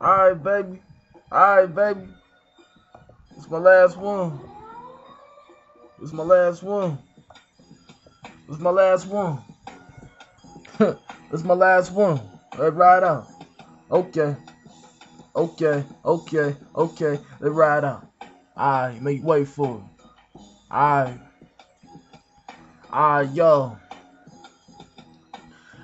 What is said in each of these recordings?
Alright, baby. Alright, baby. It's my last one. It's my last one. It's my last one. it's my last one. Let's ride out. Okay. Okay. Okay. Okay. Let's ride out. Alright, make wait for it. Alright. Alright, yo.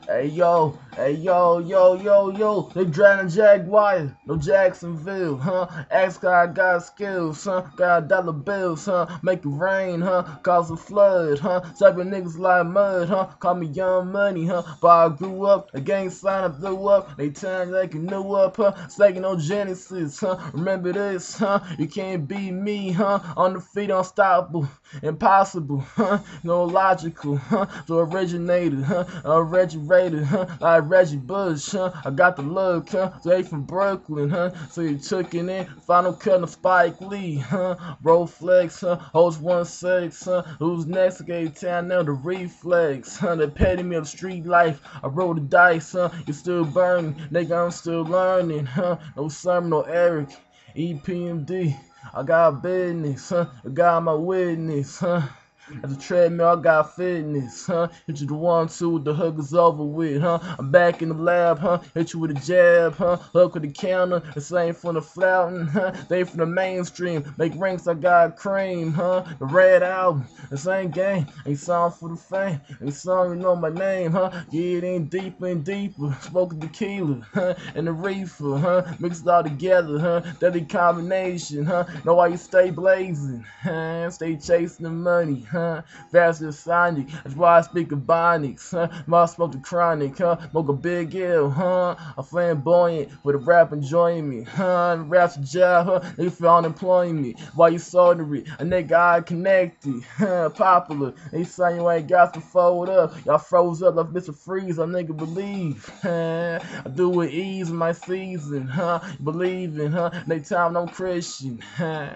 Hey yo, hey yo, yo, yo, yo, they driving Jaguar, no Jacksonville, huh? Ask how I got skills, huh? Got dollar bills, huh? Make it rain, huh? Cause a flood, huh? Cyber niggas like mud, huh? Call me young money, huh? But I grew up, the gang sign I blew up, they turned like a new up, huh? Second no Genesis, huh? Remember this, huh? You can't beat me, huh? On the feet unstoppable, impossible, huh? No logical, huh? So originated, huh? Originated huh? Reggie Bush, huh? I got the look, huh? They from Brooklyn, huh? So you took it in, final cut of Spike Lee, huh? Bro Flex, huh? Host one six, huh? Who's next? I gave town now the reflex, huh? The petty me of street life. I roll the dice, huh? You still burning, nigga, I'm still learning, huh? No sermon, no Eric, EPMD. I got business, huh? I got my witness, huh? At the treadmill, I got fitness, huh? Hit you the one, two, the hook is over with, huh? I'm back in the lab, huh? Hit you with a jab, huh? Hook with the counter, the same from the flouting, huh? They from the mainstream, make ranks, I got cream, huh? The red album, the same game, ain't song for the fame, ain't song you know my name, huh? Get in deeper and deeper, smoking tequila, huh? And the reefer, huh? Mix it all together, huh? Deadly combination, huh? Know why you stay blazing, huh? Stay chasing the money, huh? Faster Sonic, that's why I speak of Bonics, huh? My smoke the chronic, huh? Smoke a big ill, huh? I'm flamboyant with a rap enjoying me, huh? Rap's a job, huh? They feel unemployment. Why you soldering? A nigga I connected, huh? Popular. They say you ain't got to fold up. Y'all froze up like Mr. Freeze, I nigga believe, huh? I do it ease in my season, huh? Believing, huh? They time I'm Christian, huh?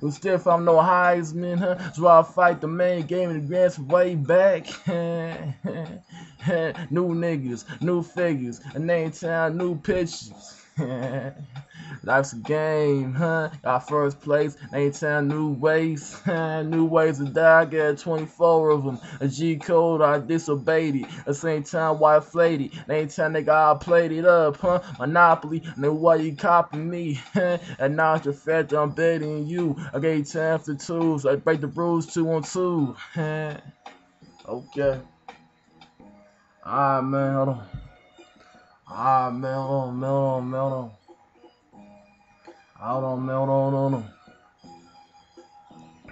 But still, I'm no Heisman, huh? So I fight the main game in the way back. new niggas, new figures, a name town, new pitches. Life's a game, huh? Got first place, ain't time new ways, new ways to die. I got 24 of them. A G code, I disobeyed it. At the same time, I flayed. Ain't time nigga, I played it up, huh? Monopoly, and why you copying me? and now it's fact I'm betting you. I gave time for twos, I break the rules two on two. okay. Ah man, hold on. Ah hold on, hold on, hold on. Hold on, hold on, on.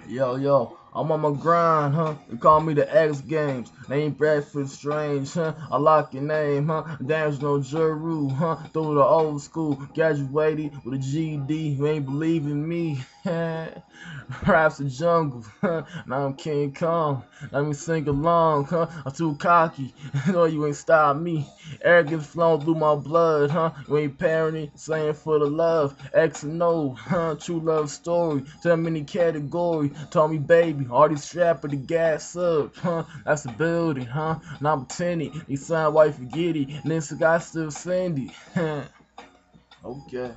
Yo, yo, I'm on my grind, huh? They call me the X Games. Name Bradford Strange, huh? I lock your name, huh? Damn, no Juru, huh? Through the old school, graduated with a GD. You ain't believing me, Raps the jungle, huh? Now I'm King Kong. Let me sing along, huh? I'm too cocky. no, you ain't stop me. Arrogance flowing through my blood, huh? You ain't parenting, saying for the love. X and O, huh? True love story. Tell many category. Told me, baby, all these strap for the gas up, huh? That's the building, huh? And I'm pretending. He signed white forget it. And this guy still Sandy. Okay.